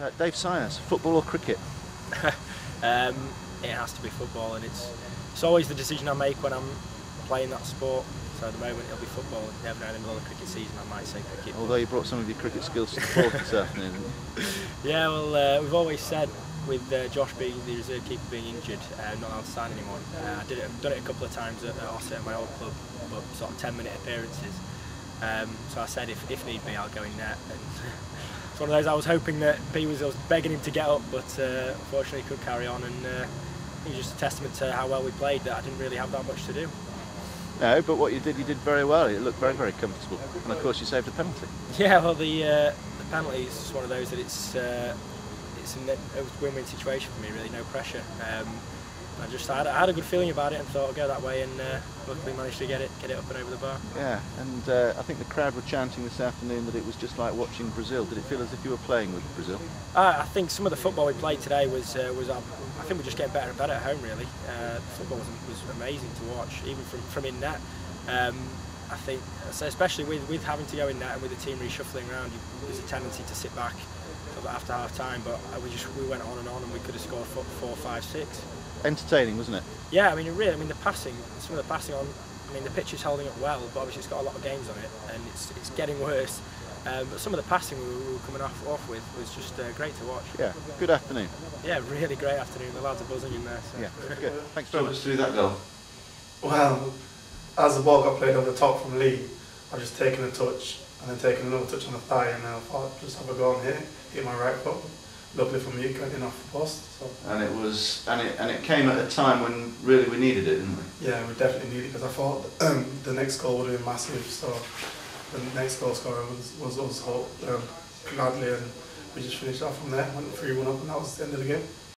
Uh, Dave Syers, football or cricket? um, it has to be football, and it's it's always the decision I make when I'm playing that sport. So at the moment it'll be football. Never know in the middle of the cricket season I might say cricket. Although you brought some of your cricket skills to the fore this afternoon. Yeah, well uh, we've always said with uh, Josh being the reserve keeper being injured, uh, not allowed to sign anyone. Uh, I did it, I've done it a couple of times at, at Ossett, my old club, but sort of 10 minute appearances. Um, so I said if, if need be I'll go in net. And it's one of those I was hoping that B was, I was begging him to get up, but uh, unfortunately he could carry on. And uh, it was just a testament to how well we played that I didn't really have that much to do. No, but what you did, you did very well. It looked very, very comfortable. And of course, you saved a penalty. Yeah, well, the uh, the penalty is just one of those that it's uh, it's a win-win situation for me. Really, no pressure. Um, I just I had, I had, a good feeling about it and thought I'd go that way, and uh, luckily managed to get it get it up and over the bar. Yeah, and uh, I think the crowd were chanting this afternoon that it was just like watching Brazil. Did it feel as if you were playing with Brazil? Uh, I think some of the football we played today was uh, was um, I think we're just getting better and better at home. Really, uh, the football was, was amazing to watch, even from from in net. Um, I think, so especially with, with having to go in net and with the team reshuffling around, you, there's a tendency to sit back after half time. But uh, we just we went on and on, and we could have scored four, four five, six. Entertaining, wasn't it? Yeah, I mean, it really. I mean, the passing, some of the passing on. I mean, the pitch is holding up well, but obviously it's got a lot of games on it, and it's it's getting worse. Um, but some of the passing we were, we were coming off, off with was just uh, great to watch. Yeah, good afternoon. Yeah, really great afternoon. The lads are buzzing in there. So. Yeah, good. Thanks very much through that goal. Well, as the ball got played over the top from Lee, I just taken a touch and then taken another touch on the thigh and then I thought just have a go on here, hit my right foot. Me, it went in off the post. So. And it was, and it and it came at a time when really we needed it, didn't we? Yeah, we definitely needed it because I thought um, the next goal would have been massive. So the next goal scorer was was us, um, Gladly, and we just finished off from there, went three one up, and that was the end of the game.